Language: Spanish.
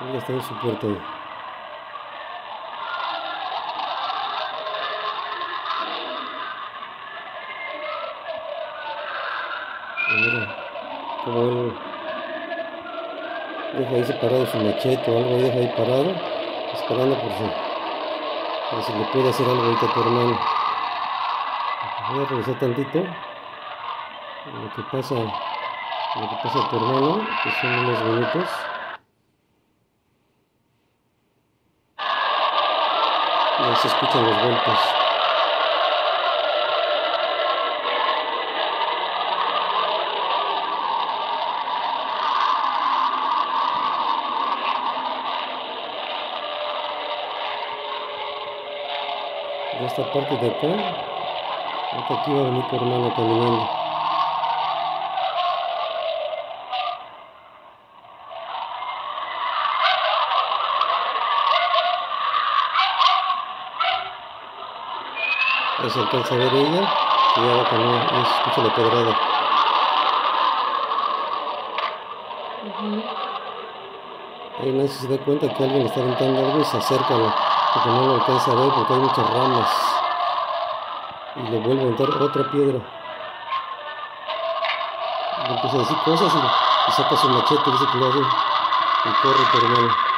Ya está en su puerta. Y mira, como él deja ahí separado su machete o algo ahí, deja ahí parado, esperando por si, por si le puede hacer algo ahorita a tu hermano. Voy a revisar tantito lo que pasa, lo que pasa a tu hermano, que son unos minutos. Ya se escuchan los golpes. De esta parte de acá, hasta aquí va a venir tu hermano caminando. Ahí se alcanza a ver ella, que ya va a caminar, ahí se escucha la pedrada. Ahí nadie se da cuenta que alguien está aventando algo y se acerca, ¿no? porque no lo alcanza a ver porque hay muchas ramas. Y le vuelve a aventar otra piedra. Le empieza a decir cosas y, y saca su machete y dice que lo hace. Y corre tu hermano.